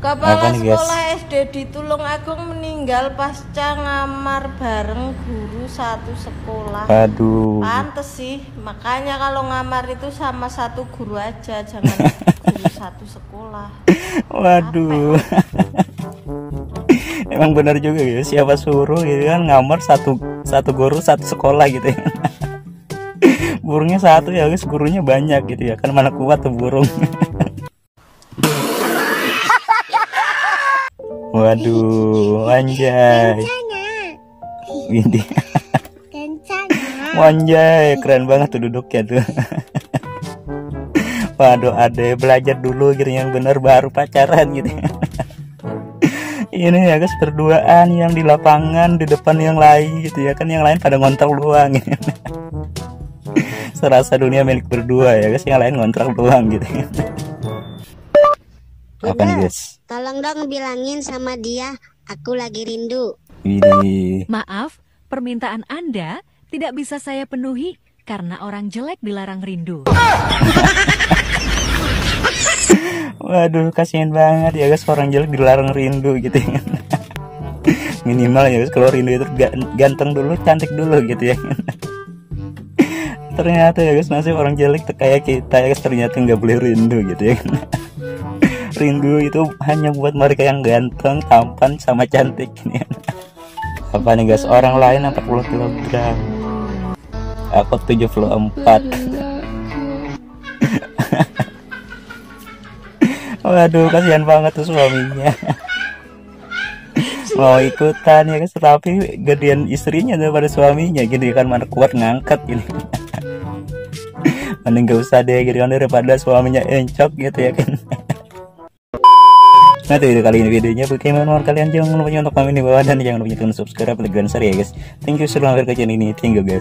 Kepala sekolah SD di Tulung Agung meninggal pasca ngamar bareng guru satu sekolah. Waduh. Pantes sih, makanya kalau ngamar itu sama satu guru aja, jangan guru satu sekolah. Waduh. Emang benar juga ya, siapa suruh gitu kan ngamar satu satu guru satu sekolah gitu ya. Burungnya satu ya guys, gurunya banyak gitu ya. Kan mana kuat tuh burung. Waduh, anjay. Ini. Anjay, keren banget tuh duduknya tuh. Waduh, ade belajar dulu gitu yang bener baru pacaran gitu. Ini ya guys berduaan yang di lapangan di depan yang lain gitu ya kan yang lain pada ngontrak doang. Gitu. Serasa dunia milik berdua ya guys yang lain ngontrak doang gitu. Apa nih guys? Tolong dong bilangin sama dia, aku lagi rindu. Widih. Maaf, permintaan Anda tidak bisa saya penuhi karena orang jelek dilarang rindu. Waduh, kasihan banget ya guys orang jelek dilarang rindu gitu ya. Minimal ya guys kalau rindu itu ga- ganteng dulu, cantik dulu gitu ya. ternyata ya guys nasib orang jelek kayak kita ya guys ternyata nggak boleh rindu gitu ya. Rindu itu hanya buat mereka yang ganteng, tampan, sama cantik ini. Apa nih guys? Orang lain 40 kg. Aku 74. Waduh, kasihan banget tuh suaminya. Mau ikutan ya guys, tapi gedean istrinya daripada suaminya gini kan mana kuat ngangkat gini. Mending gak usah deh gitu kan daripada suaminya encok gitu ya kan. Nah itu video kali ini videonya. Bagaimana menurut kalian. Jangan lupa untuk komen di bawah Dan jangan lupa untuk subscribe Dan share ya guys. Thank you. Sudah mampir ke channel ini. Thank you guys